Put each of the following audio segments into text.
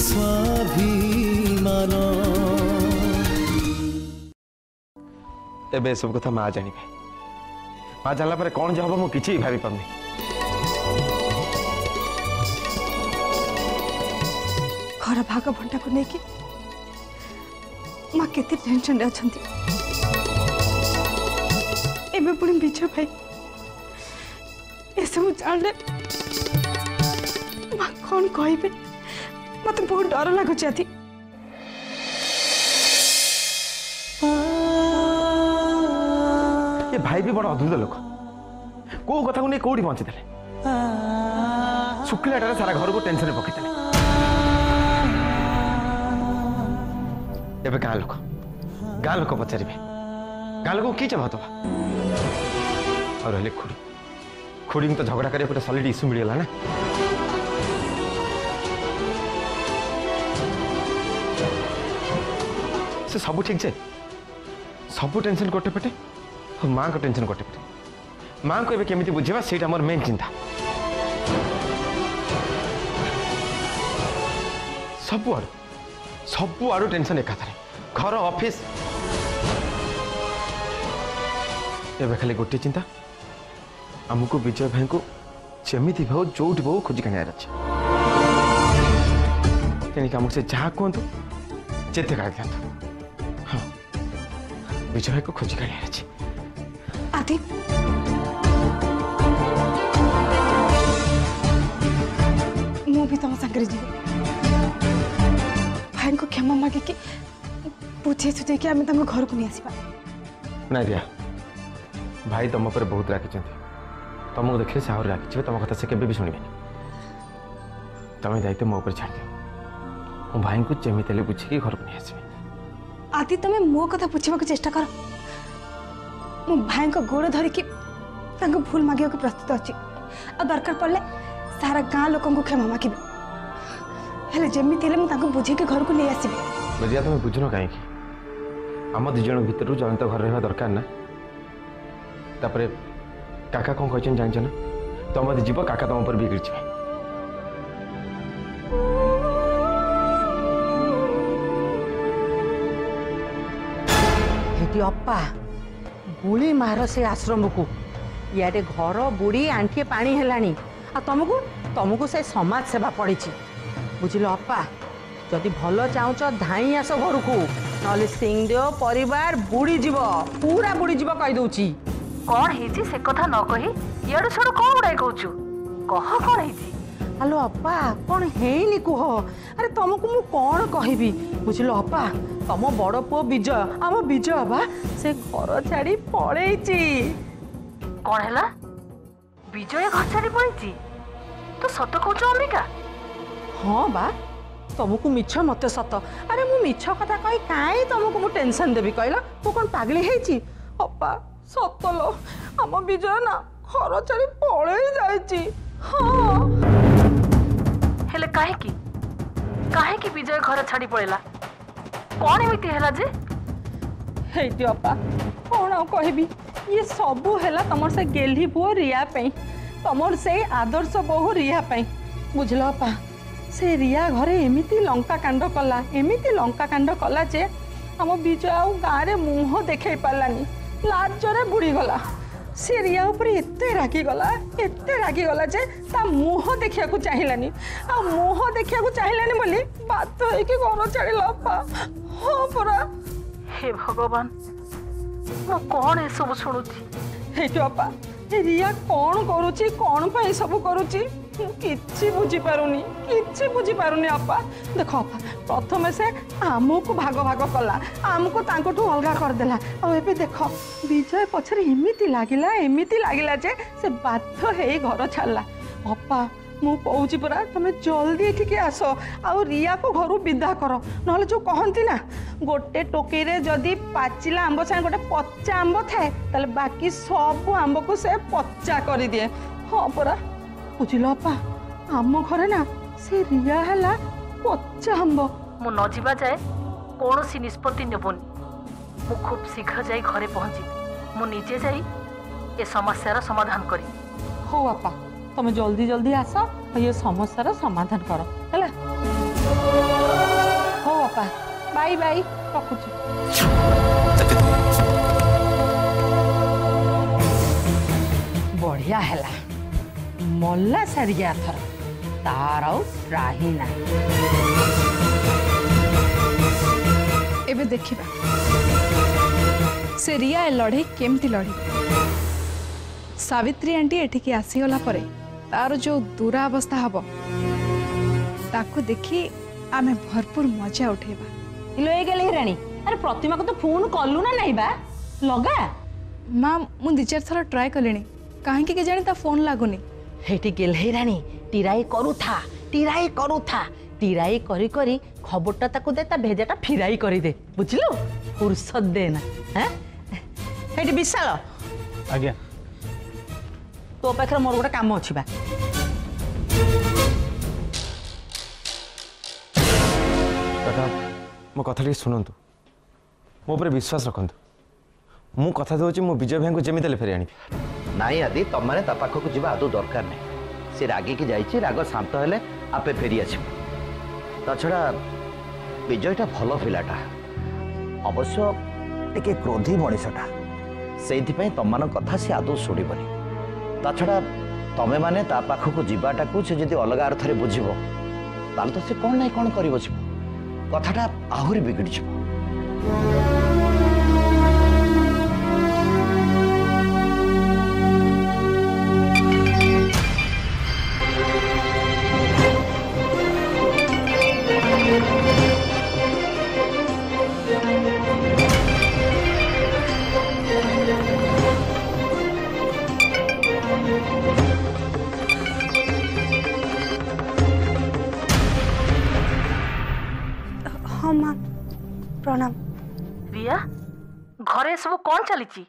ସ୍ୱାଭିମାନ ଏବେ ଏସବୁ କଥା ମା ଜାଣିବେ ମା ଜାଣିଲା ପରେ କ'ଣ ଯେ ହେବ ମୁଁ କିଛି ଭାବିପାରୁନି ଘର ଭାଗ ଭଣ୍ଟାକୁ ନେଇକି ମା କେତେ ଟେନସନରେ ଅଛନ୍ତି ଏବେ ପୁଣି ବିଜୟ ଭାଇ ଏସବୁ ଜାଣିଲେ ମା କ'ଣ କହିବେ ମତେ ବହୁତ ଡର ଲାଗୁଛି ଆଜି ଏ ଭାଇ ବି ବଡ ଅଦ୍ଭୁତ ଲୋକ କୋଉ କଥାକୁ ନେଇ କୋଉଠି ପହଞ୍ଚିଥିଲେ ଶୁଖିଲାଟାରେ ସାରା ଘରକୁ ଟେନସନ୍ରେ ପକେଇଥିଲେ ଏବେ ଗାଁ ଲୋକ ଗାଁ ଲୋକ ପଚାରିବେ ଗାଁ ଲୋକ କି ଚାହ ତମ ଆଉ ରହିଲେ ଖୁଡ଼ି ଖୁଡ଼ିଙ୍କୁ ତ ଝଗଡ଼ା କରିବାକୁ ସଲିଡ୍ ଇସ୍ୟୁ ମିଳିଗଲା ନା से सब ठीक से सब टेनसन गोटेपटे पेटे माँ का टेनसन गोटेपटे माँ को एवं केमी बुझेवा से मोर मेन चिंता सबुआड़ सबुआड़ टेनसन एकाथरे घर अफिस् ଏବେ ଖାଲି ଗୋଟିଏ ଚିନ୍ତା विजय भाई को जमी ଭାଉ ଯୋଉଠି ଭାଉ ଖୋଜିକି ଆଣିବାର ଅଛି ତେଣିକି ଆମକୁ ସେ ଯାହା କୁହନ୍ତୁ ଯେତେ କାଢ଼ି ଦିଅନ୍ତୁ বিজয়কে খোঁজ কাড়িয়ার আছে আদি মু বি তোমার সাগরে যাই ভাইকে ক্ষমা মাগিকি বুঝাই সুঝাইকি আমি তাঙ্ক ঘরকু নিয়ে আসবা না রিয়া ভাই তোম উপরে বহুত রাগিছেন ତମକୁ ଦେଖିଲେ ସେ ଆହୁରି ରାଗିଯିବେ ତମ କଥା ସେ କେବେ ବି ଶୁଣିବେନି ତମେ ଦାୟିତ୍ୱ ମୋ ଉପରେ ଛାଡ଼ିଦିଅ ମୁଁ ଭାଇଙ୍କୁ ଯେମିତି ହେଲେ ବୁଝିକି ଘରକୁ ନେଇ ଆସିବି आदि तुम मो कथा बुझा चेस्ट कर मो भाई गोड़ धरिकी भूल मागे प्रस्तुत अच्छी आ दरकार पड़े सारा गाँ लोक क्षमा माग जमी बुझे घर को ले आस बजिया तुम न कहीं आम दिज भर जन तो घर रहा दरकार ना तापर काका कौन कहते ना तुम जीव काका तुम पर भी गिर ଅପା ଗୁଳି ମାର ସେ ଆଶ୍ରମକୁ ଇଆଡ଼େ ଘର ବୁଡ଼ି ଆଣ୍ଠିଏ ପାଣି ହେଲାଣି ଆଉ ତମକୁ ତମକୁ ସେ ସମାଜ ସେବା ପଡ଼ିଛି ବୁଝିଲ ଅପା ଯଦି ଭଲ ଚାହୁଁଛ ଧାଇଁ ଆସ ଘରକୁ ନହେଲେ ସିଂଦେଓ ପରିବାର ବୁଡ଼ିଯିବ ପୁରା ବୁଡ଼ିଯିବ କହିଦେଉଛି କ'ଣ ହେଇଛି ସେ କଥା ନ କହି ଇଆଡ଼ୁ ସିଆଡ଼ୁ କ'ଣ ଗୁଡ଼ାଏ କହୁଛୁ କହ କ'ଣ ହେଇଛି ହ୍ୟାଲୋ ଅପା କ'ଣ ହେଇନି କୁହ ଆରେ ତମକୁ ମୁଁ କ'ଣ କହିବି ବୁଝିଲ ଅପା ତମ ବଡ଼ ପୁଅ ବିଜୟ ଆମ ବିଜୟ ବା ସେ ଘର ଛାଡ଼ି ପଳେଇଛି କ'ଣ ହେଲା ବିଜୟ ଘର ଛାଡ଼ି ପଳେଇଛି ତୁ ସତ କହୁଛୁ ଅମ୍ବିକା ହଁ ବା ତମକୁ ମିଛ ମତେ ସତ ଆରେ ମୁଁ ମିଛ କଥା କହି କାହିଁ ତମକୁ ମୁଁ ଟେନସନ୍ ଦେବି କହିଲ ମୁଁ କ'ଣ ପାଗଳି ହେଇଛି ଅପା ସତ ଲୋ ଆମ ବିଜୟ ନା ଘର ଛାଡ଼ି ପଳେଇ ଯାଇଛି ହଁ ହେଲେ କାହିଁକି କାହିଁକି ବିଜୟ ଘର ଛାଡ଼ି ପଳେଇଲା कौन एमती है जे हेती अपा कौन आ कहबी ये सब हैला तमर से गेल्ही पु रिया पई तमर से आदर्श बहु रिया पई बुझलो अपा से रिया घरे एमती लंका कांड कला एमती लंका कांड कला जे हम विजय आ गारे मुंह देखै पालानी लाज रे बुढी गला সে রিয়া উপরে এতে রাগিগলা এতে রাগিগলা যে তা মুহ দেখা চাহিলানি আ মুহ দেখা চাহিলানি বলে বাধ্য হয়েকি ঘর ছাড়ি লপা হ্যাঁ পরা হে ভগবান মু কোন এসব শুণুছি হে বাপা রিয়া কোন করুছি কোন পাই সব করুছি କିଛି ବୁଝିପାରୁନି କିଛି ବୁଝିପାରୁନି ଅପା ଦେଖ ଅପା ପ୍ରଥମେ ସେ ଆମକୁ ଭାଗ ଭାଗ କଲା ଆମକୁ ତାଙ୍କଠୁ ଅଲଗା କରିଦେଲା ଆଉ ଏବେ ଦେଖ ବିଜୟ ପଛରେ ଏମିତି ଲାଗିଲା ଏମିତି ଲାଗିଲା ଯେ ସେ ବାଧ୍ୟ ହେଇ ଘର ଛାଡ଼ିଲା ଅପା ମୁଁ କହୁଛି ପରା ତମେ ଜଲ୍ଦି ଏଠିକି ଆସ ଆଉ ରିୟାକୁ ଘରୁ ବିଦା କର ନହେଲେ ଯେଉଁ କହନ୍ତି ନା ଗୋଟେ ଟୋକେଇରେ ଯଦି ପାଚିଲା ଆମ୍ବ ସାଙ୍ଗେ ଗୋଟେ ପଚା ଆମ୍ବ ଥାଏ ତାହେଲେ ବାକି ସବୁ ଆମ୍ବକୁ ସେ ପଚା କରିଦିଏ ହଁ ପରା बुझल अपा आम घर ना से रिया है पचाब मु ना जाए कौन सी निष्पत्ति नेबुन मु खूब शीघ्र जा घरे पहुंची मुझे जा समस्या समाधान कर तुम जल्दी जल्दी आस ये समस्या समाधान कर है हो बापा बाय बाय रखुच बढ़िया है मल्ला सर थर तार आई ना देखा से रिया लड़े केमती लड़े सवित्री आंटी एठिक आसीगला तार जो दूरावस्था हम ताक देखी आम भरपूर मजा उठेबा उठेगाणी अरे प्रतिमा को तो फोन कलु ना नहीं बा लगा माँ मु दि चार थर ट्राए कले कहीं जानी फोन लगुनी ହେଠି ଗେହ୍ଲେଇରାଣୀ ତିରାଇ କରୁଥା ତିରାଇ କରୁଥା ତିରାଇ କରି କରି ଖବରଟା ତାକୁ ଦେ ତା ଭେଜାଟା ଫିରାଇ କରିଦେ ବୁଝିଲୁ ପୁରୁଷ ଦେ ନା ହେଠି ବିଶାଳ ଆଜ୍ଞା ତୋ ପାଖରେ ମୋର ଗୋଟେ କାମ ଅଛି ବା ମୋ କଥା ଟିକେ ଶୁଣନ୍ତୁ ମୋ ଉପରେ ବିଶ୍ୱାସ ରଖନ୍ତୁ ମୁଁ କଥା ଦେଉଛି ମୁଁ ବିଜୟ ଭାଇଙ୍କୁ ଯେମିତି ହେଲେ ଫେରି ଆଣିବି ନାଇଁ ଆଦି ତମମାନେ ତା ପାଖକୁ ଯିବା ଆଦୌ ଦରକାର ନାହିଁ ସେ ରାଗିକି ଯାଇଛି ରାଗ ଶାନ୍ତ ହେଲେ ଆପେ ଫେରି ଆସିବ ତା ଛଡ଼ା ବିଜୟଟା ଭଲ ପିଲାଟା ଅବଶ୍ୟ ଟିକେ କ୍ରୋଧୀ ମଣିଷଟା ସେଇଥିପାଇଁ ତମମାନଙ୍କ କଥା ସେ ଆଦୌ ଶୁଣିବନି ତା ଛଡ଼ା ତମେମାନେ ତା ପାଖକୁ ଯିବାଟାକୁ ସେ ଯଦି ଅଲଗା ଅର୍ଥରେ ବୁଝିବ ତାହେଲେ ତ ସେ କ'ଣ ନାହିଁ କ'ଣ କରିବ ଯିବ କଥାଟା ଆହୁରି ବିଗିଡ଼ିଯିବ প্রণাম রিয়া ঘরে এসব কণ চালিছি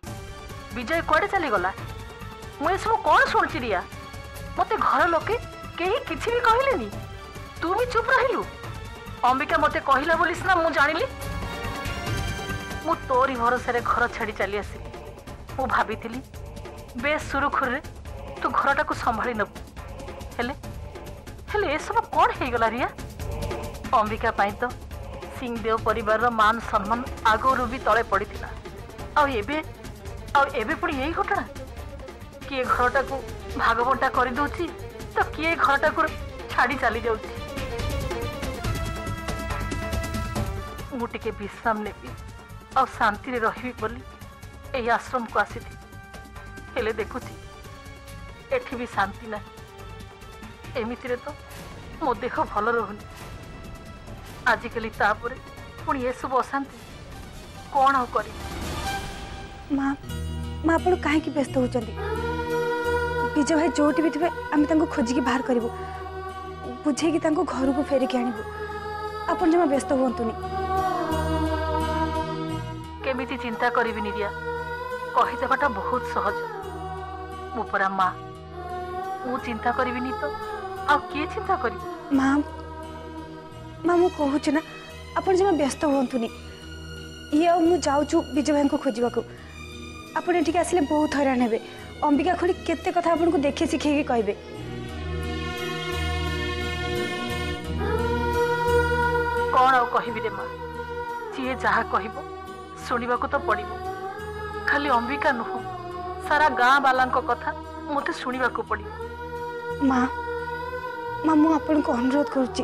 বিজয় কুয়াড়ে চালিগলা মু এসব কণ শুনছি রিয়া মতে ঘর লোকে কেহি কিছু বি কহিলেনি তু বি চুপ রহিলু অম্বিকা মতে কহিলা বলি সিনা মু জানিলি মু তোরি ভরসারে ঘর ছাড়ি চালি আসিলি মু ভাবিଥିଲି বেশ সুরুখুরে তু ঘরটাকে সম্ভালি নেবু ହେଲେ ହେଲେ ଏସବୁ କ'ଣ ହେଇଗଲା ରିୟା ଅମ୍ବିକା ପାଇଁ ତ ସିଂଦେଓ ପରିବାରର ମାନ ସମ୍ମାନ ଆଗରୁ ବି ତଳେ ପଡ଼ିଥିଲା ଆଉ ଏବେ ଆଉ ଏବେ ପୁଣି ଏଇ ଘଟଣା କିଏ ଘରଟାକୁ ଭାଗବଣ୍ଟା କରିଦେଉଛି ତ କିଏ ଘରଟାକୁ ଛାଡ଼ି ଚାଲିଯାଉଛି ମୁଁ ଟିକେ ବିଶ୍ରାମ ନେବି ଆଉ ଶାନ୍ତିରେ ରହିବି ବୋଲି ଏହି ଆଶ୍ରମକୁ ଆସିଥିଲି ହେଲେ ଦେଖୁଛି ଏଠି ବି ଶାନ୍ତି ନାହିଁ ଏମିତିରେ ତ ମୋ ଦେହ ଭଲ ରହୁନି ଆଜିକାଲି ତାପରେ ପୁଣି ଏସବୁ ଅଶାନ୍ତି କ'ଣ ଆଉ କରିବି ମା ମା ଆପଣ କାହିଁକି ବ୍ୟସ୍ତ ହେଉଛନ୍ତି ବିଜୟ ଭାଇ ଯେଉଁଠି ବି ଥିବେ ଆମେ ତାଙ୍କୁ ଖୋଜିକି ବାହାର କରିବୁ ବୁଝେଇକି ତାଙ୍କୁ ଘରକୁ ଫେରିକି ଆଣିବୁ ଆପଣ ଜମା ବ୍ୟସ୍ତ ହୁଅନ୍ତୁନି କେମିତି ଚିନ୍ତା କରିବିନି ରିଆ କହିଦେବାଟା ବହୁତ ସହଜ ମୁଁ ପରା ମା ମୁଁ ଚିନ୍ତା କରିବିନି ତ ଆଉ କିଏ ଚିନ୍ତା କରିବ ମା মা মু কহুছি না ଆପଣ ଜମା ବ୍ୟସ୍ତ ହୁଅନ୍ତୁନି ଇଏ ଆଉ ମୁଁ ଯାଉଛୁ ବିଜୟ ଭାଇଙ୍କୁ ଖୋଜିବାକୁ ଆପଣ ଏଠିକି ଆସିଲେ ବହୁତ ହଇରାଣ ହେବେ ଅମ୍ବିକା ଖୋଳି କେତେ କଥା ଆପଣଙ୍କୁ ଦେଖି ଶିଖେଇକି କହିବେ କ'ଣ ଆଉ କହିବି ରେ ମା ଯିଏ ଯାହା କହିବ ଶୁଣିବାକୁ ତ ପଡ଼ିବ ଖାଲି ଅମ୍ବିକା ନୁହଁ ସାରା ଗାଁ ବାଲାଙ୍କ କଥା ମୋତେ ଶୁଣିବାକୁ ପଡ଼ିବ ମା ମା ମୁଁ ଆପଣଙ୍କୁ ଅନୁରୋଧ କରୁଛି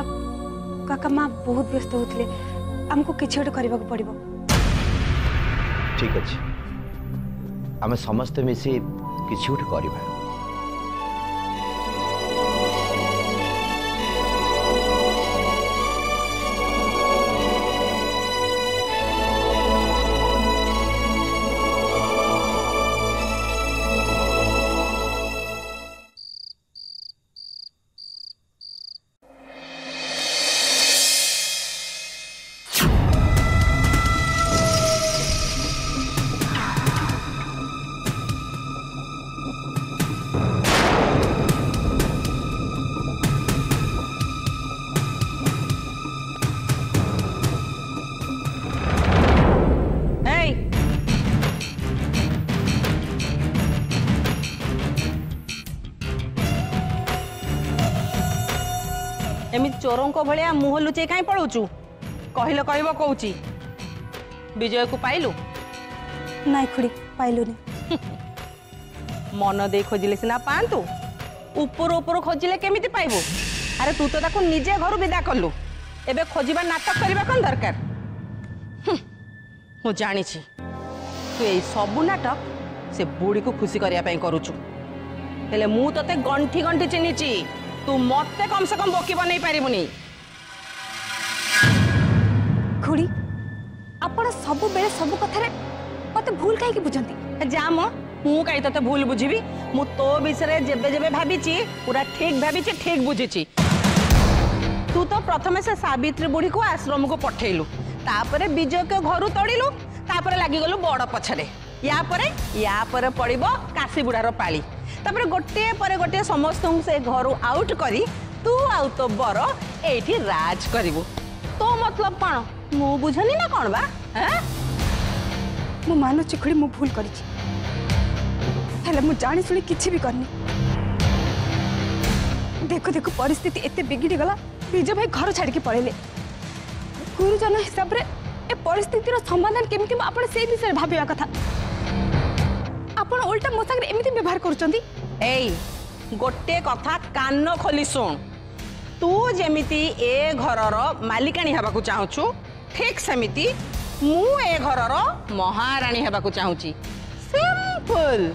काका काका माँ बहुत व्यस्त होते आमको किसी गोटे करने को पड़ो ठीक अच्छे आम समस्ते मिसी किसी गोटे करवा ଏମିତି ଚୋରଙ୍କ ଭଳିଆ ମୁହଁ ଲୁଚେଇ କାହିଁ ପଳଉଛୁ କହିଲେ କହିବ କହୁଛି ବିଜୟକୁ ପାଇଲୁ ନାଇଁ ଖୁଡ଼ି ପାଇଲୁନି ମନ ଦେଇ ଖୋଜିଲେ ସିନା ପାଆନ୍ତୁ ଉପରୁ ଉପରୁ ଖୋଜିଲେ କେମିତି ପାଇବୁ ଆରେ ତୁ ତ ତାକୁ ନିଜେ ଘରୁ ବିଦା କଲୁ ଏବେ ଖୋଜିବା ନାଟକ କରିବା କ'ଣ ଦରକାର ମୁଁ ଜାଣିଛି ତୁ ଏଇ ସବୁ ନାଟକ ସେ ବୁଢ଼ୀକୁ ଖୁସି କରିବା ପାଇଁ କରୁଛୁ ହେଲେ ମୁଁ ତତେ ଗଣ୍ଠି ଗଣ୍ଠି ଚିହ୍ନିଛି তু মতে কমসে কম বকিব নেই পারিবুনি খুড়ি আপন সবুবেলে সবু কথারে মতে ভুল কাইকি বুঝন্তি যা মো মু কাই তোতে ভুল বুঝিবি মু তো বিষয়ে যেবে যেবে ভাবিছি পুরা ঠিক ভাবিছি ঠিক বুঝিছি তু তো প্রথমে সে সাবিত্রী বুড়িকু আশ্রমকু পঠাইলু তাপরে বিজয়কে ঘরু তড়িলু তাপরে লাগিগলু বড় পছরে ইয়াপরে ইয়াপরে পড়িব কাশি বুড়ার পাড়ি ତାପରେ ଗୋଟିଏ ପରେ ଗୋଟିଏ ସମସ୍ତଙ୍କୁ ସେ ଘରୁ ଆଉଟ୍ କରି ତୁ ଆଉ ତୋ ବର ଏଇଠି ରାଜ କରିବୁ ତୋ ମତଲବ କ'ଣ ମୁଁ ବୁଝନି ନା କ'ଣ ବା ମୁଁ ମାନୁଛି ଖୁଡ଼ି ମୁଁ ଭୁଲ କରିଛି ହେଲେ ମୁଁ ଜାଣିଶୁଣି କିଛି ବି କରିନି ଦେଖୁ ଦେଖୁ ପରିସ୍ଥିତି ଏତେ ବିଗିଡ଼ିଗଲା ବିଜ ଭାଇ ଘର ଛାଡ଼ିକି ପଳେଇଲେ ଗୁରୁଜନ ହିସାବରେ ଏ ପରିସ୍ଥିତିର ସମାଧାନ କେମିତି ଆପଣ ସେଇ ବିଷୟରେ ଭାବିବା କଥା ଆପଣ ଓଲଟା ମୋ ସାଙ୍ଗରେ ଏମିତି ବ୍ୟବହାର କରୁଛନ୍ତି এই ଗୋଟେ କଥା କାନ ଖୋଲି ଶୁଣ ତୁ ଯେମିତି ଏ ଘରର ମାଲିକାଣୀ ହେବାକୁ ଚାହୁଁଛୁ ଠିକ୍ ସେମିତି ମୁଁ ଏ ଘରର ମହାରାଣୀ ହେବାକୁ ଚାହୁଁଛି ସିମ୍ପଲ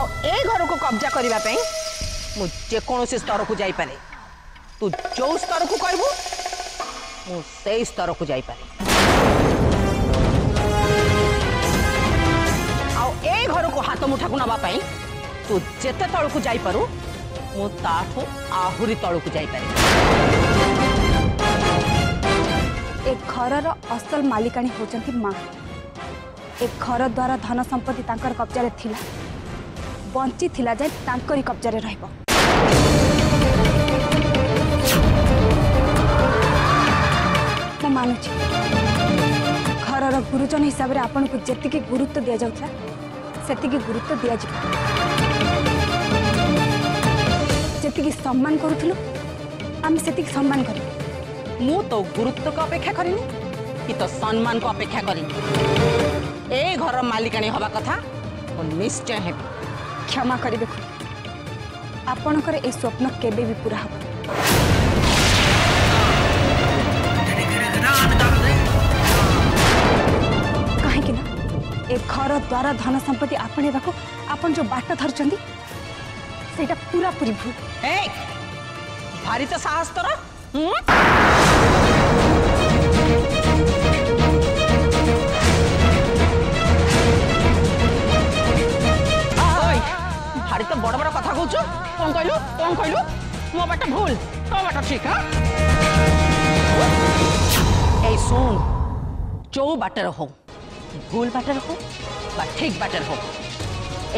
ଆଉ ଏ ଘରକୁ କବ୍ଜା କରିବା ପାଇଁ ମୁଁ ଯେକୌଣସି ସ୍ତରକୁ ଯାଇପାରେ ତୁ ଯେଉଁ ସ୍ତରକୁ କହିବୁ ମୁଁ ସେଇ ସ୍ତରକୁ ଯାଇପାରେ घर को हाथ मुठा को नापी तु जिते तौक जापरू मुठू आहरी तौक जापर ए घर असल मालिकाणी हूं एक घर द्वारा धन संपत्ति कब्जा थी बंची जाए कब्जा रे घर गुरुजन हिसाब से आपन को जी गुरुत्व दि जाऊ से गुरुत्व दिया जिवो सम्मान करथुलु हम सेतिकी सम्मान कर मु तो गुरुत्व का अपेक्षा कर तो सम्मान को अपेक्षा कर घर मालिकाणी हवा कथा निश्चय है क्षमा करिबे खु आपन कर स्वप्न के पूरा हो ଘର ଦ୍ୱାରା ଧନ ସମ୍ପତ୍ତି ଆପଣେଇବାକୁ ଆପଣ ଯୋଉ ବାଟ ଧରିଛନ୍ତି ସେଇଟା ପୁରା ପୁରୀ ଭୁଲ ଭାରି ତ ସାହସ ତର ଭାରି ତ ବଡ ବଡ କଥା କହୁଛୁ କଣ କହିଲୁ କଣ କହିଲୁ ମୋ ବାଟ ଭୁଲ ତୋ ବାଟ ଠିକ ହଁ ଏଇ ଶୁଣ ଯୋଉ ବାଟରେ ହଉ গোল বাটার হোক বা ঠিক বাটার হোক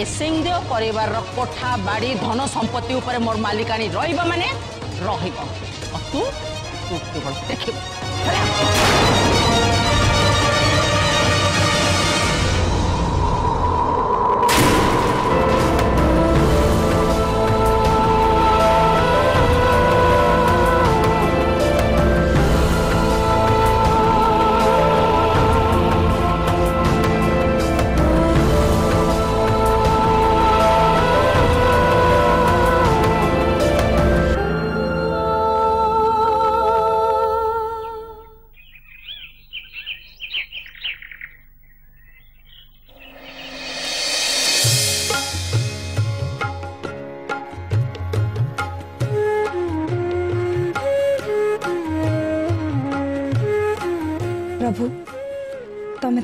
এ সিংদেও পরিবারর কোঠা বাড়ি ধন সম্পত্তি উপরে মোর মালিকানী রহব মানে রহব তু তু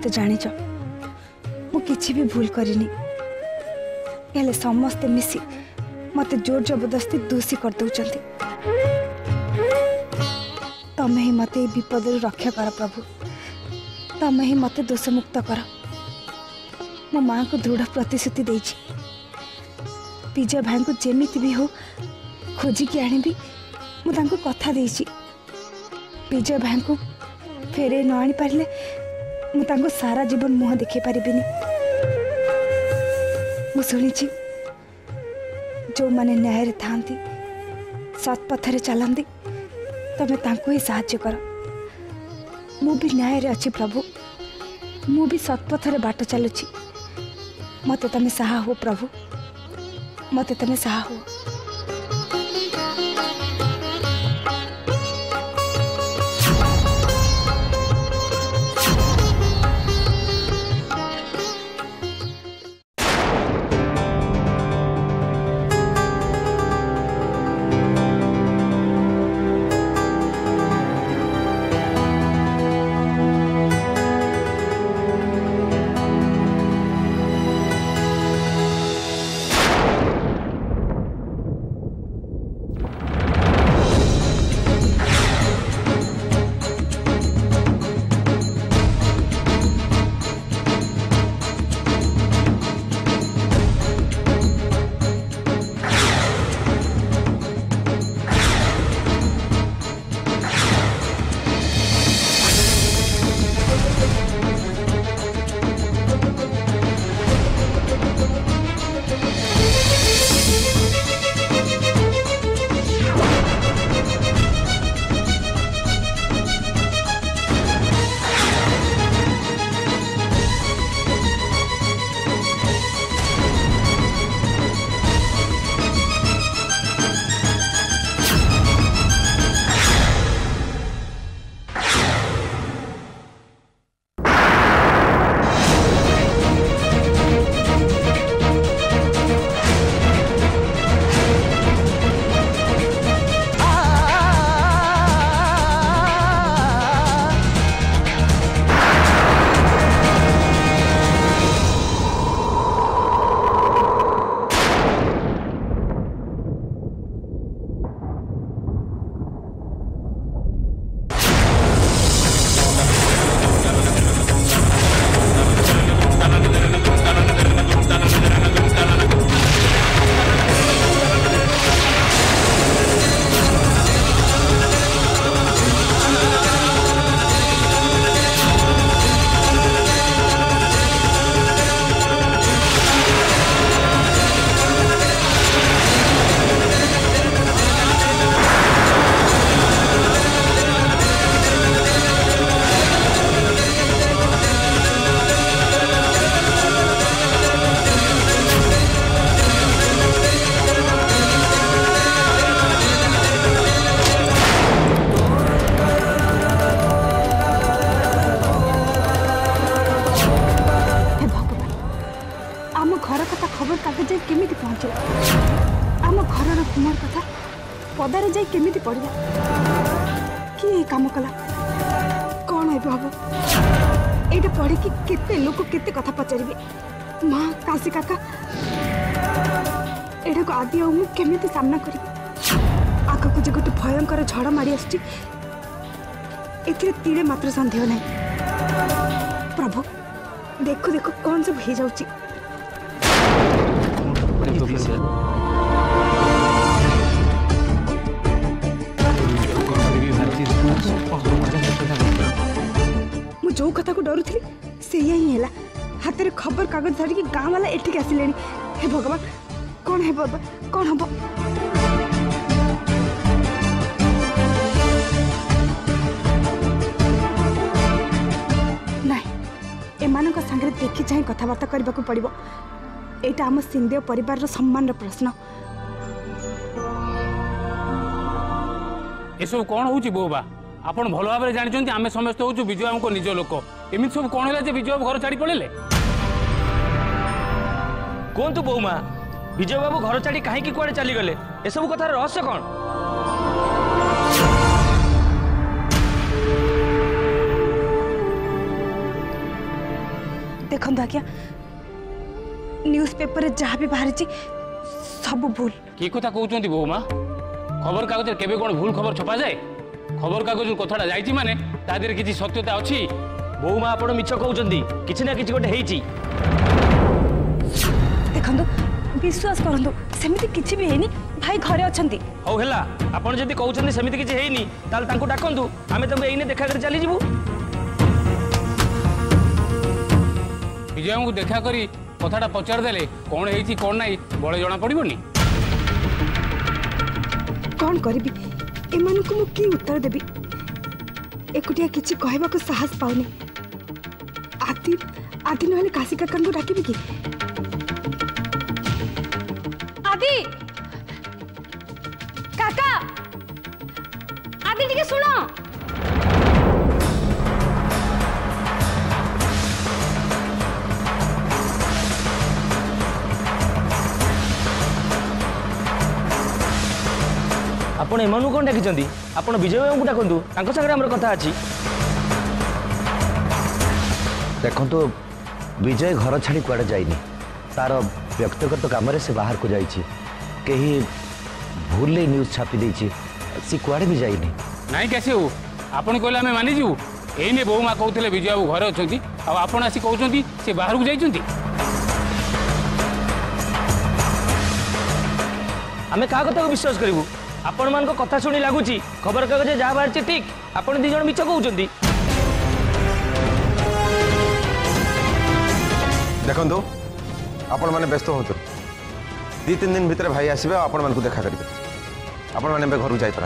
तो जान मु भी भूल करनी समस्ते मिसी मत जोर जबरदस्ती दोषी करदे तमें ही मत विपद रक्षा कर प्रभु तमें ही मत दोषमुक्त कर मो माँ को दृढ़ प्रतिश्रुति विजय भाई को जमीती भी हो खोजिकी आणवि मुझे कथा देजय भाई को फेरे न आनी पारे मुझे सारा जीवन मुह देखे पारिनी मुझे जो मैंने न्याय था सत्पथर चलती तुम्हें ही साय मुझे न्याय अच्छी प्रभु मुझे सत्पथर बाट चलुची मत तुम्हें साह हो प्रभु मत तुम्हें साह हो माँ काशी काका ଏଠାକୁ ଆଦି ଆଉ ମୁଁ କେମିତି ସାମ୍ନା କରିବି ଆଗକୁ ଯେ ଗୋଟେ ଭୟଙ୍କର ଝଡ଼ ମାଡ଼ି ଆସୁଛି ଏଥିରେ ତିଳେ ମାତ୍ର ସନ୍ଦେହ ନାହିଁ ପ୍ରଭୁ ଦେଖୁ ଦେଖୁ କ'ଣ ସବୁ ହେଇଯାଉଛି ମୁଁ ଯୋଉ କଥାକୁ ଡରୁଥିଲି ସେଇଆ ହିଁ ହେଲା ହାତରେ ଖବର କାଗଜ ଧରିକି ଗାଁ ବାଲା ଏଠିକି ଆସିଲେଣି ହେ ଭଗବାନ କଣ ହେବ କଣ ହେବ ନାହିଁ ଏମାନଙ୍କ ସାଙ୍ଗରେ ଦେଖି ଚାହିଁ କଥାବାର୍ତ୍ତା କରିବାକୁ ପଡିବ ଏଇଟା ଆମ ସିନ୍ଦେହ ପରିବାରର ସମ୍ମାନର ପ୍ରଶ୍ନ ଏସବୁ କଣ ହଉଛି ବୋବା ଆପଣ ଭଲ ଭାବରେ ଜାଣିଛନ୍ତି ଆମେ ସମସ୍ତେ ହଉଛୁ ବିଜୟ ଆମକୁ ନିଜ ଲୋକ ଏମିତି ସବୁ କଣ ହେଲା ଯେ ବିଜୟ ଘର ଛାଡି ପଳେଇଲେ କୁହନ୍ତୁ ବୋଉମା ବିଜୟବାବୁ ଘର ଛାଡ଼ି କାହିଁକି କୁଆଡ଼େ ଚାଲିଗଲେ ଏସବୁ କଥାର ରହସ୍ୟ କ'ଣ ଦେଖନ୍ତୁ ଆଜ୍ଞା ନ୍ୟୁଜ୍ ପେପରରେ ଯାହା ବି ବାହାରିଛି ସବୁ ଭୁଲ କି କଥା କହୁଛନ୍ତି ବୋଉମା ଖବରକାଗଜରେ କେବେ କ'ଣ ଭୁଲ ଖବର ଛପାଯାଏ ଖବରକାଗଜରୁ କଥାଟା ଯାଇଛି ମାନେ ତା ଦେହରେ କିଛି ସତ୍ୟତା ଅଛି ବୋଉମା ଆପଣ ମିଛ କହୁଛନ୍ତି କିଛି ନା କିଛି ଗୋଟେ ହେଇଛି ଦେଖନ୍ତୁ ବିଶ୍ୱାସ କରନ୍ତୁ ସେମିତି କିଛି ବି ହେଇନି ଭାଇ ଘରେ ଅଛନ୍ତି ହଉ ହେଲା ଆପଣ ଯଦି କହୁଛନ୍ତି ସେମିତି କିଛି ହେଇନି ତାହେଲେ ତାଙ୍କୁ ଡାକନ୍ତୁ ଆମେ ତମେ ଏଇନେ ଦେଖା କରି ଚାଲିଯିବୁ ବିଜୟଙ୍କୁ ଦେଖା କରି କଥାଟା ପଚାରିଦେଲେ କ'ଣ ହେଇଛି କ'ଣ ନାହିଁ ବଳେ ଜଣା ପଡ଼ିବନି କ'ଣ କରିବି ଏମାନଙ୍କୁ ମୁଁ କି ଉତ୍ତର ଦେବି ଏକୁଟିଆ କିଛି କହିବାକୁ ସାହସ ପାଉନି ଆଦି ଆଦି ନହେଲେ କାଶୀ କାକାଙ୍କୁ ଡାକିବି କି আদি কাকা আদি টিকে শুনো ଆପଣ ଏମାନଙ୍କୁ କ'ଣ ଡାକିଛନ୍ତି ଆପଣ ବିଜୟ ବାବୁଙ୍କୁ ଡାକନ୍ତୁ ତାଙ୍କ ସାଙ୍ଗରେ ଆମର କଥା ଅଛି ଦେଖନ୍ତୁ ବିଜୟ ଘର ଛାଡ଼ି କୁଆଡ଼େ ଯାଇନି ତାର ବ୍ୟକ୍ତିଗତ କାମରେ ସେ ବାହାରକୁ ଯାଇଛି କେହି ଭୁଲରେ ନ୍ୟୁଜ୍ ଛାପି ଦେଇଛି ସେ କୁଆଡ଼େ ବି ଯାଇନି ନାଇଁ କ୍ୟାସିଓ ଆପଣ କହିଲେ ଆମେ ମାନିଯିବୁ ଏଇନେ ବୋଉ ମା କହୁଥିଲେ ବିଜୟ ବାବୁ ଘରେ ଅଛନ୍ତି ଆଉ ଆପଣ ଆସି କହୁଛନ୍ତି ସେ ବାହାରକୁ ଯାଇଛନ୍ତି ଆମେ କାହା କଥାକୁ ବିଶ୍ୱାସ କରିବୁ ଆପଣମାନଙ୍କ କଥା ଶୁଣି ଲାଗୁଛି ଖବରକାଗଜ ଯାହା ବାହାରିଛି ଠିକ୍ ଆପଣ ଦୁଇ ଜଣ ମିଛ କହୁଛନ୍ତି ଦେଖନ୍ତୁ আপন মানে ব্যস্ত হুঁতু দুই তিন দিন ভিতরে ভাই আসবে আপন মানুষ দেখা করবে আপন মানে ঘরক যাইপার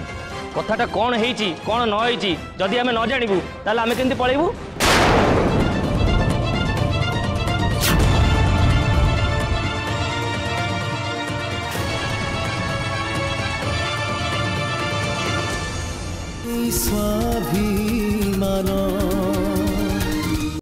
কথাটা কোণ হয়েছি কোণ ন হয়েছি যদি আমি ন জাণবু তাহলে আমি কেমতি পলাইবু